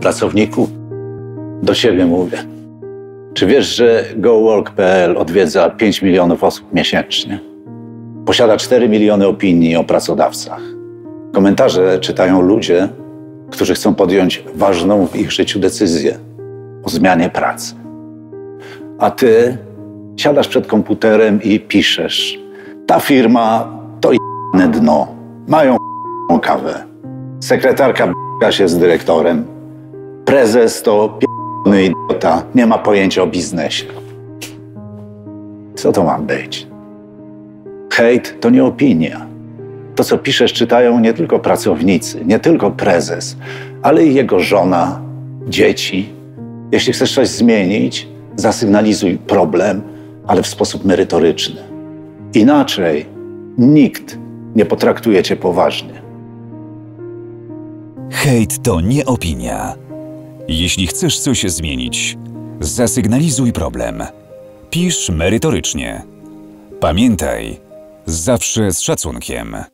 Pracowniku, do ciebie mówię. Czy wiesz, że GoWork.pl odwiedza 5 milionów osób miesięcznie? Posiada 4 miliony opinii o pracodawcach. Komentarze czytają ludzie, którzy chcą podjąć ważną w ich życiu decyzję o zmianie pracy. A ty siadasz przed komputerem i piszesz: Ta firma to dno. Mają kawę. Sekretarka się z dyrektorem. Prezes to p***ny idiota. Nie ma pojęcia o biznesie. Co to ma być? Hejt to nie opinia. To, co piszesz, czytają nie tylko pracownicy, nie tylko prezes, ale i jego żona, dzieci. Jeśli chcesz coś zmienić, zasygnalizuj problem, ale w sposób merytoryczny. Inaczej nikt nie potraktuje cię poważnie. Hejt to nie opinia. Jeśli chcesz coś zmienić, zasygnalizuj problem. Pisz merytorycznie. Pamiętaj, zawsze z szacunkiem.